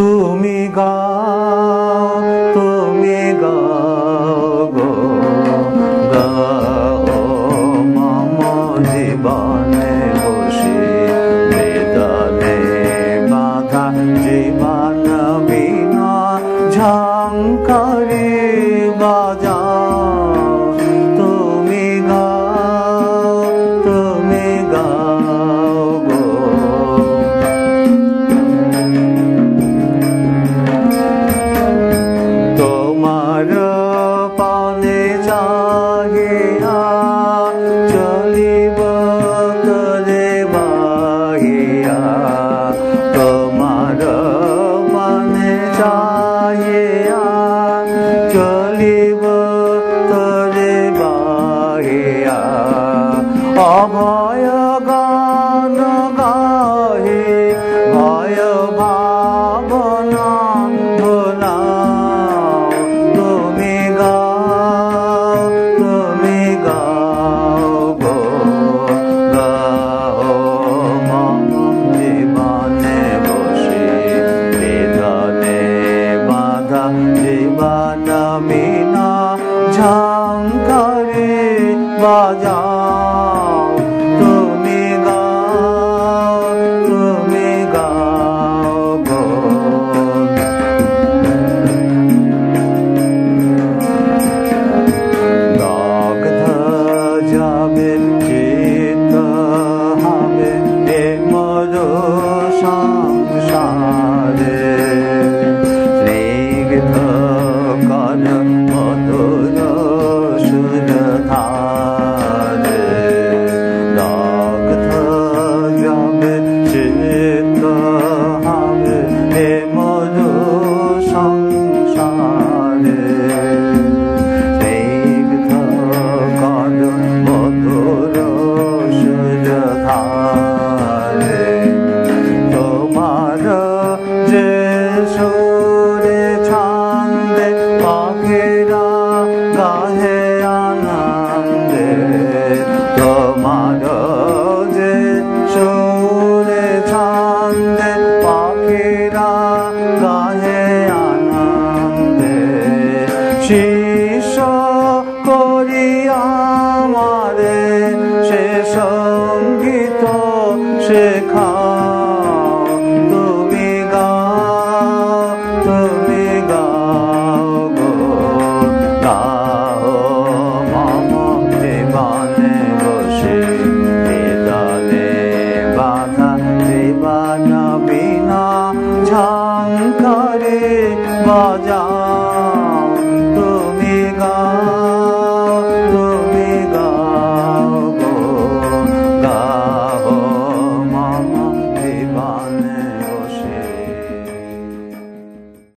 তুমি গাও তুমি গাও গো। গাও মম জীবনে বসে, বেদনে বাধা জীবন বিনা ঝঙ্কারে বাজাও हर पाने जागे चली बतरे माया तुम्हार पाने जाए चली बतरे माया अभया ঝঙ্কারে বাজাও তুমি গাও তুমি গাও দগ্ধ যাবে চিত হবে এ সংসারে। স্নিগ্ধ কর যে সুরে ছন্দে, পাখিরা গাহে আনন্দে তোমার যে সুরে ছন্দে, পাখিরা গাহে আনন্দে। শিষ্য করি আমারে সে জীবন বিনা ঝঙ্কারে বাজা